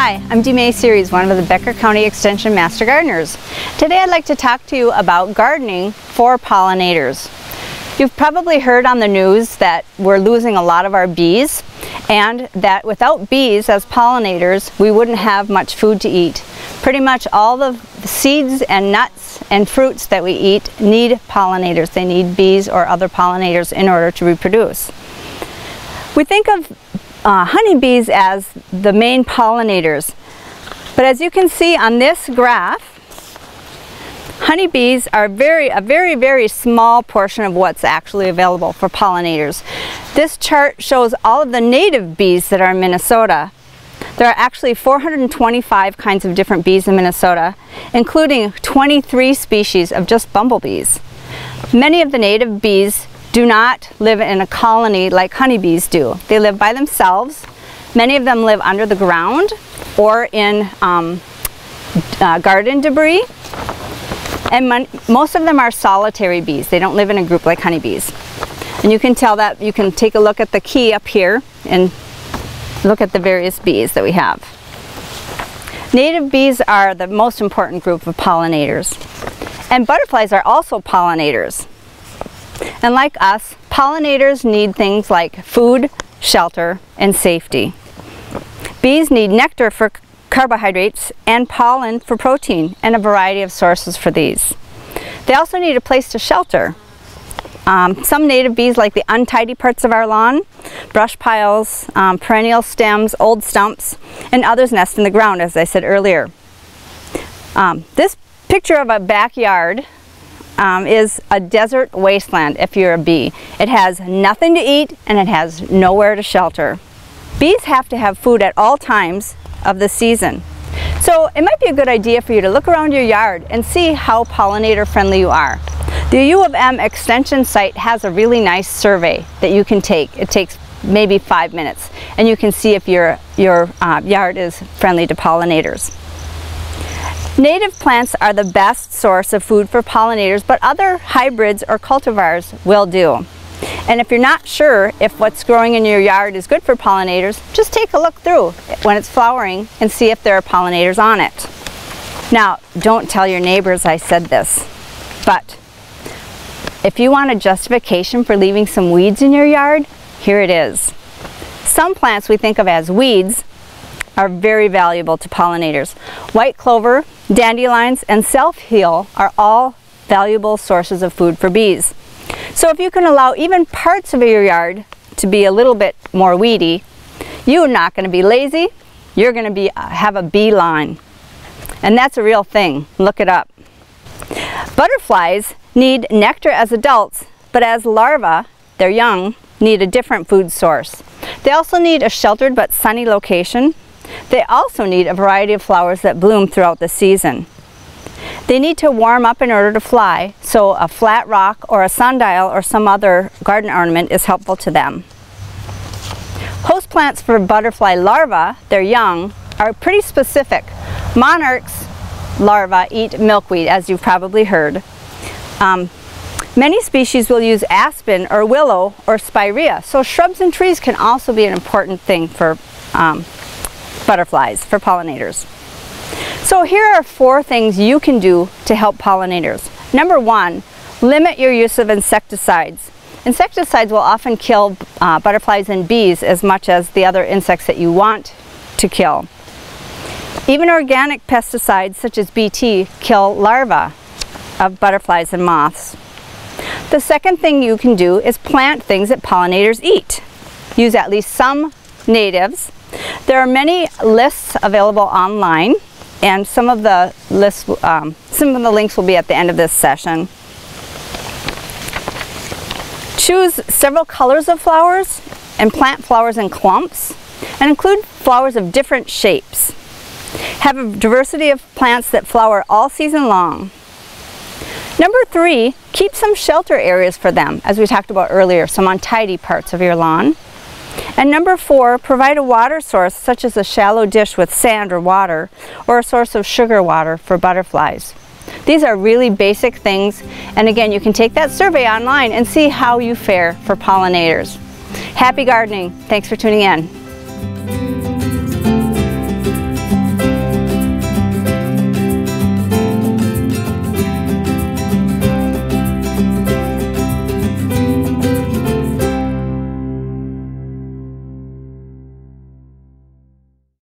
Hi, I'm Dee May Series, one of the Becker County Extension Master Gardeners. Today I'd like to talk to you about gardening for pollinators. You've probably heard on the news that we're losing a lot of our bees and that without bees as pollinators we wouldn't have much food to eat. Pretty much all the seeds and nuts and fruits that we eat need pollinators. They need bees or other pollinators in order to reproduce. We think of uh, honeybees as the main pollinators. But as you can see on this graph, honeybees are very a very very small portion of what's actually available for pollinators. This chart shows all of the native bees that are in Minnesota. There are actually 425 kinds of different bees in Minnesota, including 23 species of just bumblebees. Many of the native bees do not live in a colony like honeybees do. They live by themselves. Many of them live under the ground or in um, uh, garden debris. And most of them are solitary bees. They don't live in a group like honeybees. And you can tell that, you can take a look at the key up here and look at the various bees that we have. Native bees are the most important group of pollinators. And butterflies are also pollinators. And like us, pollinators need things like food, shelter, and safety. Bees need nectar for carbohydrates and pollen for protein and a variety of sources for these. They also need a place to shelter. Um, some native bees like the untidy parts of our lawn, brush piles, um, perennial stems, old stumps, and others nest in the ground as I said earlier. Um, this picture of a backyard um, is a desert wasteland if you're a bee. It has nothing to eat and it has nowhere to shelter. Bees have to have food at all times of the season. So it might be a good idea for you to look around your yard and see how pollinator friendly you are. The U of M extension site has a really nice survey that you can take. It takes maybe five minutes and you can see if your, your uh, yard is friendly to pollinators. Native plants are the best source of food for pollinators, but other hybrids or cultivars will do. And if you're not sure if what's growing in your yard is good for pollinators, just take a look through when it's flowering and see if there are pollinators on it. Now, don't tell your neighbors I said this, but if you want a justification for leaving some weeds in your yard, here it is. Some plants we think of as weeds are very valuable to pollinators. White clover, dandelions, and self-heal are all valuable sources of food for bees. So if you can allow even parts of your yard to be a little bit more weedy, you're not going to be lazy, you're going to be uh, have a bee line. And that's a real thing. Look it up. Butterflies need nectar as adults, but as larvae, they're young, need a different food source. They also need a sheltered but sunny location they also need a variety of flowers that bloom throughout the season. They need to warm up in order to fly, so a flat rock or a sundial or some other garden ornament is helpful to them. Host plants for butterfly larvae, their young, are pretty specific. Monarchs larvae eat milkweed, as you've probably heard. Um, many species will use aspen or willow or spirea, so shrubs and trees can also be an important thing for um, butterflies, for pollinators. So here are four things you can do to help pollinators. Number one, limit your use of insecticides. Insecticides will often kill uh, butterflies and bees as much as the other insects that you want to kill. Even organic pesticides such as BT kill larvae of butterflies and moths. The second thing you can do is plant things that pollinators eat. Use at least some natives there are many lists available online and some of the lists, um, some of the links will be at the end of this session. Choose several colors of flowers and plant flowers in clumps and include flowers of different shapes. Have a diversity of plants that flower all season long. Number three, keep some shelter areas for them, as we talked about earlier, some untidy parts of your lawn. And number four, provide a water source such as a shallow dish with sand or water or a source of sugar water for butterflies. These are really basic things and again you can take that survey online and see how you fare for pollinators. Happy gardening. Thanks for tuning in.